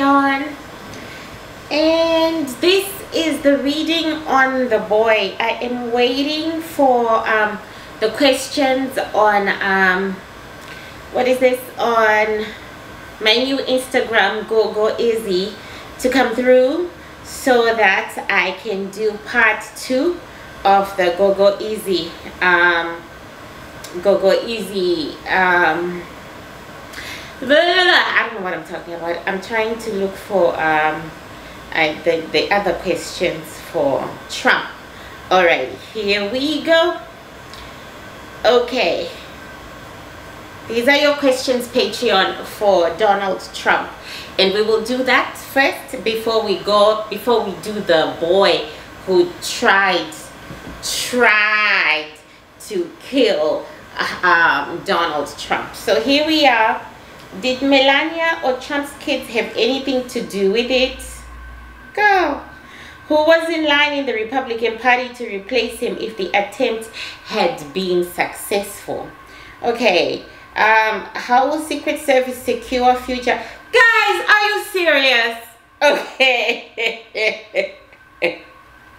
Patreon. And this is the reading on the boy. I am waiting for um, the questions on, um, what is this, on my new Instagram, Go Go Easy, to come through so that I can do part two of the Go Go Easy, um, Go Go Easy, um. I don't know what I'm talking about. I'm trying to look for um, I, the, the other questions for Trump. All right, here we go. Okay. These are your questions, Patreon, for Donald Trump. And we will do that first before we go, before we do the boy who tried, tried to kill um, Donald Trump. So here we are. Did Melania or Trump's kids have anything to do with it? Go. Who was in line in the Republican Party to replace him if the attempt had been successful? Okay. Um, how will Secret Service secure future? Guys, are you serious? Okay.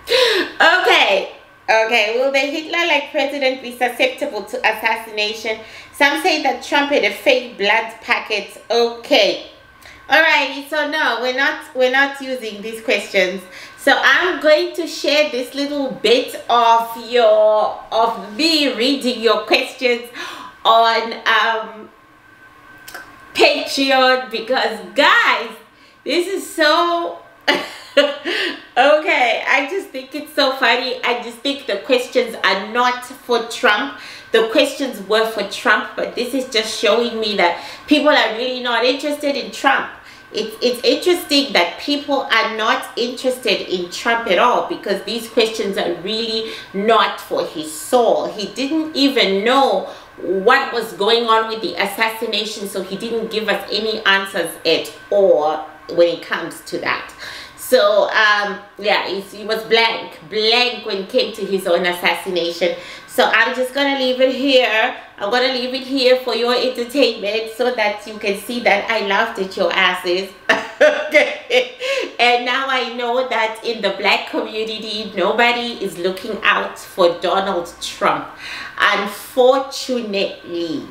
okay. Okay, will the Hitler-like president be susceptible to assassination? Some say that Trump had a fake blood packet. Okay. Alrighty, so no, we're not we're not using these questions. So I'm going to share this little bit of your of me reading your questions on um Patreon because guys, this is so okay, I just think it's so funny. I just think the questions are not for Trump. The questions were for Trump, but this is just showing me that people are really not interested in Trump. It's, it's interesting that people are not interested in Trump at all because these questions are really not for his soul. He didn't even know what was going on with the assassination, so he didn't give us any answers at all when it comes to that. So, um, yeah, he was blank, blank when it came to his own assassination. So I'm just to leave it here. I'm to leave it here for your entertainment so that you can see that I laughed at your asses. okay. And now I know that in the black community, nobody is looking out for Donald Trump. Unfortunately,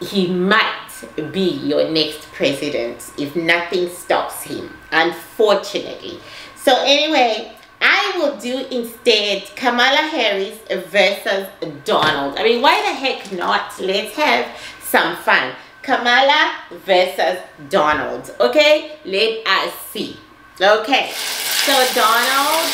he might be your next president if nothing stops him unfortunately. So anyway I will do instead Kamala Harris versus Donald. I mean why the heck not? Let's have some fun. Kamala versus Donald okay? Let us see. Okay so Donald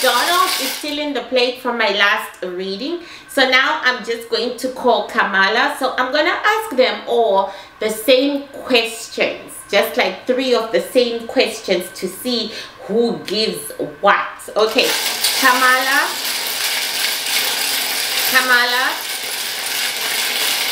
Donald is still in the plate from my last reading. So now I'm just going to call Kamala. So I'm gonna ask them all the same questions just like three of the same questions to see who gives what. Okay Kamala. Kamala.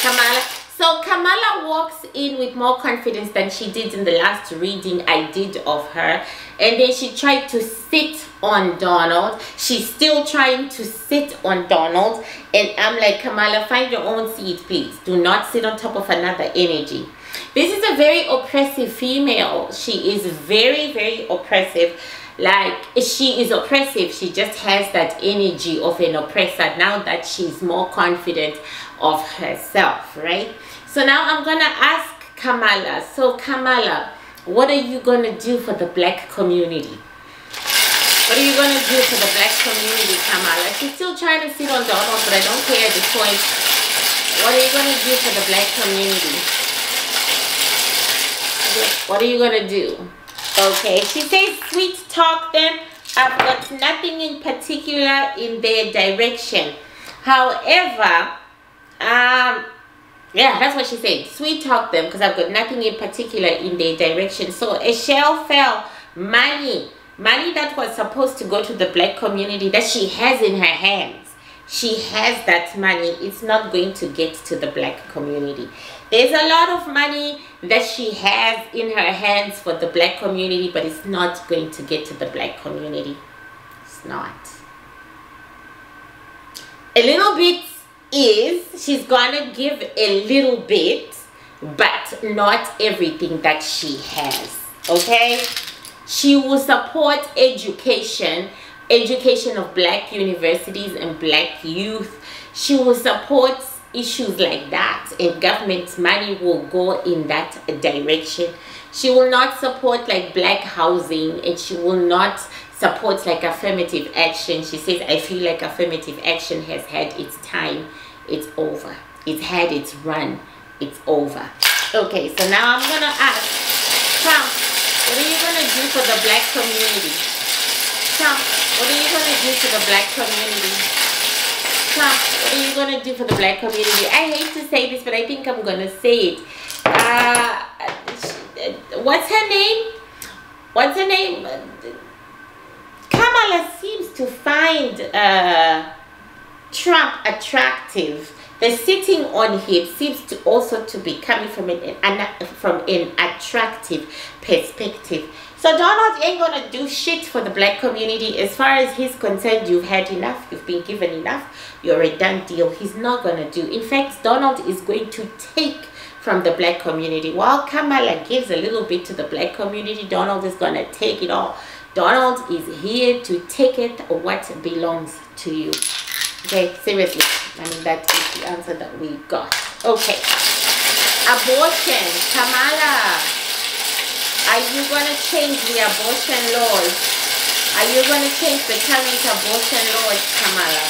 Kamala so Kamala walks in with more confidence than she did in the last reading I did of her and then she tried to sit on Donald. She's still trying to sit on Donald. And I'm like, Kamala, find your own seat, please. Do not sit on top of another energy. This is a very oppressive female. She is very, very oppressive. Like, she is oppressive. She just has that energy of an oppressor now that she's more confident of herself, right? So now I'm going to ask Kamala. So, Kamala, what are you going to do for the black community? What are you going to do for the black community, Kamala? She's still trying to sit on Donald, but I don't care at this point. What are you going to do for the black community? What are you going to do? Okay, she says sweet talk them. I've got nothing in particular in their direction. However, um, yeah that's what she said. Sweet talk them because i've got nothing in particular in their direction. So a shell fell. Money. Money that was supposed to go to the black community that she has in her hands. She has that money. It's not going to get to the black community. There's a lot of money that she has in her hands for the black community but it's not going to get to the black community. It's not. A little bit is she's gonna give a little bit but not everything that she has. Okay? She will support education, education of black universities and black youth. She will support issues like that and government money will go in that direction. She will not support like black housing and she will not support like affirmative action. She says, I feel like affirmative action has had its time. It's over. It's had its run. It's over. Okay, so now I'm to ask Trump, what are you to do for the black community? Trump, what are you to do for the black community? Trump, what are you to do for the black community? I hate to say this, but I think I'm to say it. Uh, what's her name? What's her name? Kamala seems to find uh, Trump attractive. The sitting on him seems to also to be coming from an, an from an attractive perspective. So Donald ain't gonna do shit for the black community. As far as he's concerned, you've had enough. You've been given enough. You're a done deal. He's not gonna do. In fact, Donald is going to take from the black community. While Kamala gives a little bit to the black community, Donald is gonna take it all. Donald is here to take it what belongs to you. Okay, seriously. I mean, that is the answer that we got. Okay. Abortion. Kamala, are you going to change the abortion laws? Are you going to change the current abortion laws, Kamala?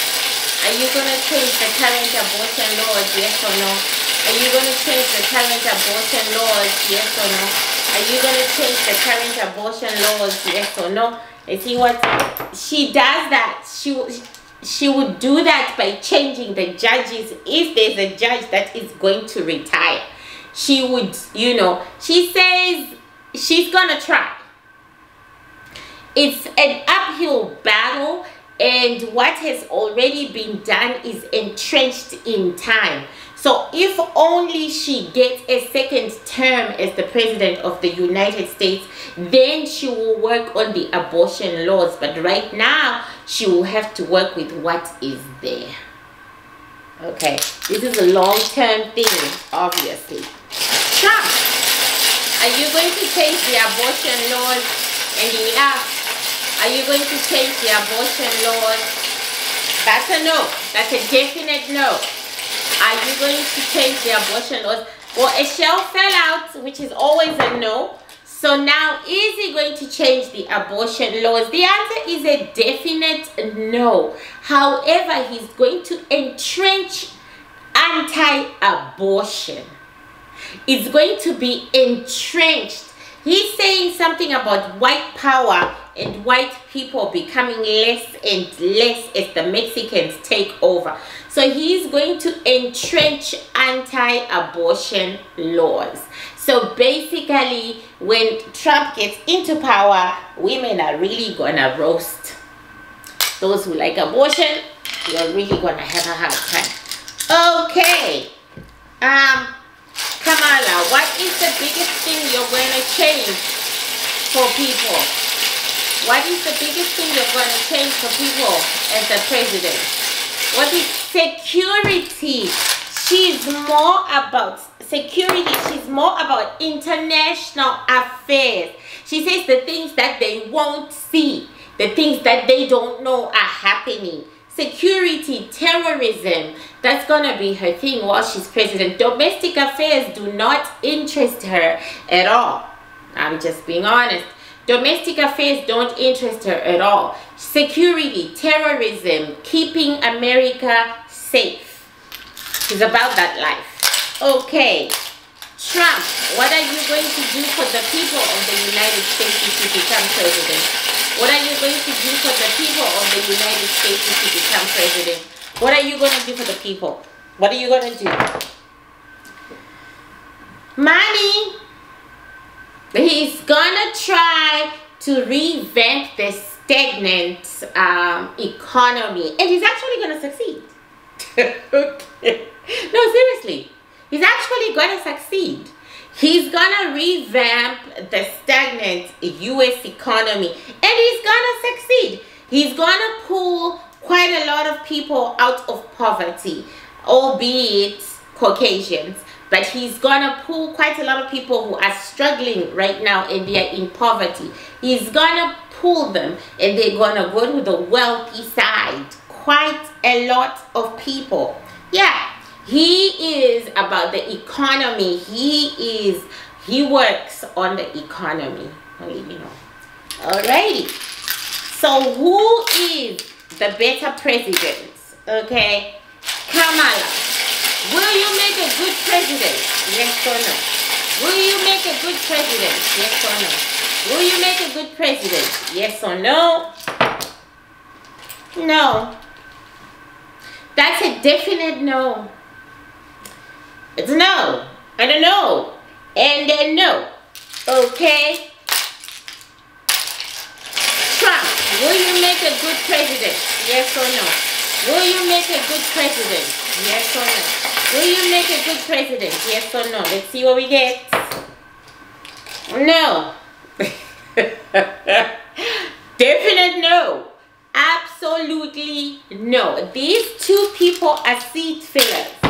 Are you going to change the current abortion laws, yes or no? Are you going to change the current abortion laws, yes or no? Are you going to change the current abortion laws, yes or no? And see what she does that. She she would do that by changing the judges if there's a judge that is going to retire. She would, you know, she says she's to try. It's an uphill battle and what has already been done is entrenched in time. So if only she gets a second term as the president of the United States, then she will work on the abortion laws. But right now, she will have to work with what is there. Okay, this is a long-term thing, obviously. Trump, are you going to change the abortion laws? And yeah, are you going to change the abortion laws? That's a no. That's a definite no. Are you going to change the abortion laws? Well, a shell fell out, which is always a no. So now, is he going to change the abortion laws? The answer is a definite no. However, he's going to entrench anti-abortion. It's going to be entrenched. He's saying something about white power and white people becoming less and less as the Mexicans take over. So he's going to entrench anti-abortion laws. So basically, when Trump gets into power, women are really gonna roast. Those who like abortion, you're really gonna have a hard time. Okay. Um, Kamala, what is the biggest thing you're gonna change for people? What is the biggest thing you're gonna change for people as the president? What is security? She's more about security. She's more about international affairs. She says the things that they won't see, the things that they don't know are happening. Security, terrorism, that's gonna be her thing while she's president. Domestic affairs do not interest her at all. I'm just being honest. Domestic affairs don't interest her at all. Security, terrorism, keeping America safe. She's about that life. Okay. Trump, what are you going to do for the people of the United States if you become president? What are you going to do for the people of the United States if you become president? What are you going to do for the people? What are you going to do? Money. He's gonna try to revamp the stagnant um, economy and he's actually gonna succeed. okay. No, seriously. He's actually gonna succeed. He's gonna revamp the stagnant US economy and he's gonna succeed. He's gonna pull quite a lot of people out of poverty, albeit Caucasians but he's gonna pull quite a lot of people who are struggling right now and they are in poverty he's gonna pull them and they're gonna go to the wealthy side quite a lot of people yeah he is about the economy. He is he works on the economy. Leave you know. Alrighty. So who is the better president? Okay? Kamala. Will you make a good president? Yes or no? Will you make a good president? Yes or no? Will you make a good president? Yes or no? No. That's a definite no it's no. And a no. And a no. Okay? Trump, will you make a good president? Yes or no? Will you make a good president? Yes or no? Will you make a good president? Yes or no? Let's see what we get. No. Definite no. Absolutely no. These two people are seat fillers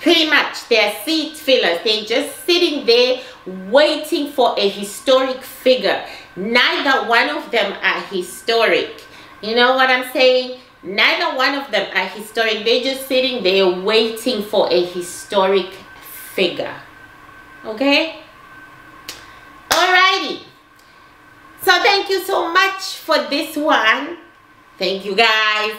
pretty much they're seat fillers. They're just sitting there waiting for a historic figure. Neither one of them are historic. You know what i'm saying? Neither one of them are historic. They're just sitting there waiting for a historic figure. Okay? Alrighty. So thank you so much for this one. Thank you guys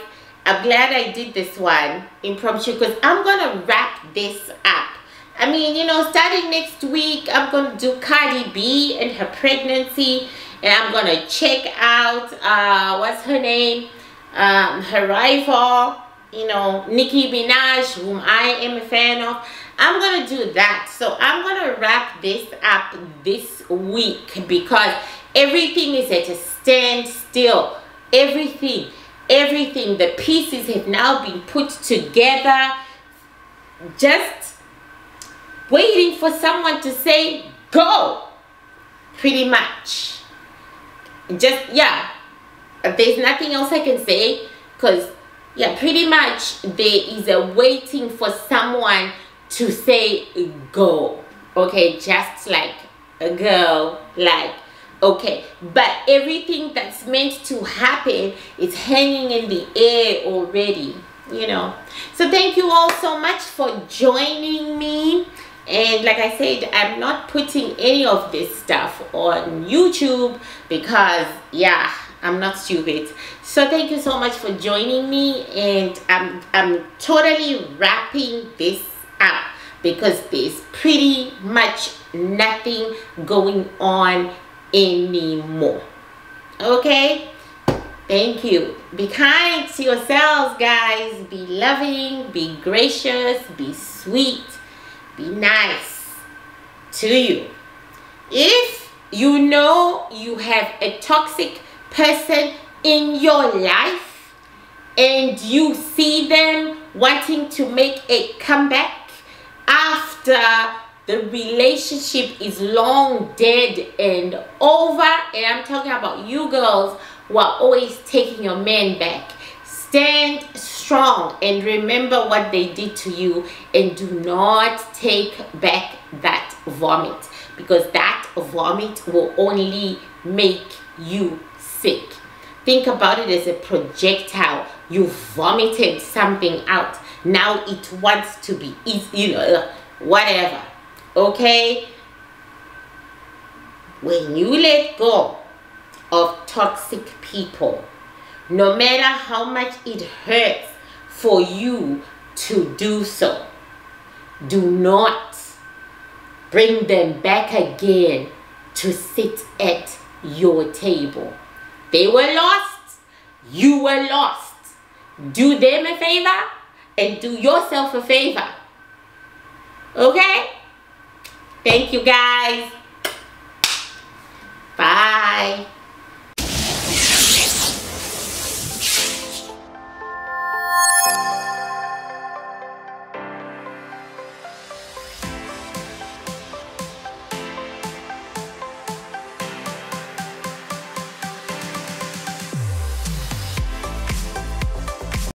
I'm glad I did this one impromptu because I'm gonna wrap this up. I mean, you know, starting next week, I'm gonna do Cardi B and her pregnancy, and I'm gonna check out uh, what's her name, um, her rival, you know, Nicki Minaj, whom I am a fan of. I'm gonna do that. So I'm gonna wrap this up this week because everything is at a standstill. Everything everything the pieces have now been put together. Just waiting for someone to say go pretty much. Just yeah there's nothing else i can say because yeah pretty much there is a waiting for someone to say go. Okay just like a girl like okay but everything that's meant to happen is hanging in the air already you know. So thank you all so much for joining me. And like i said i'm not putting any of this stuff on youtube because yeah i'm not stupid. So thank you so much for joining me and i'm i'm totally wrapping this up because there's pretty much nothing going on anymore. Okay? Thank you. Be kind to yourselves, guys. Be loving, be gracious, be sweet, be nice to you. If you know you have a toxic person in your life and you see them wanting to make a comeback after the relationship is long dead and over and i'm talking about you girls who are always taking your man back. Stand strong and remember what they did to you and do not take back that vomit because that vomit will only make you sick. Think about it as a projectile. You vomited something out. Now it wants to be you know whatever okay? When you let go of toxic people no matter how much it hurts for you to do so do not bring them back again to sit at your table. They were lost. You were lost. Do them a favor and do yourself a favor. Okay Thank you guys. Bye.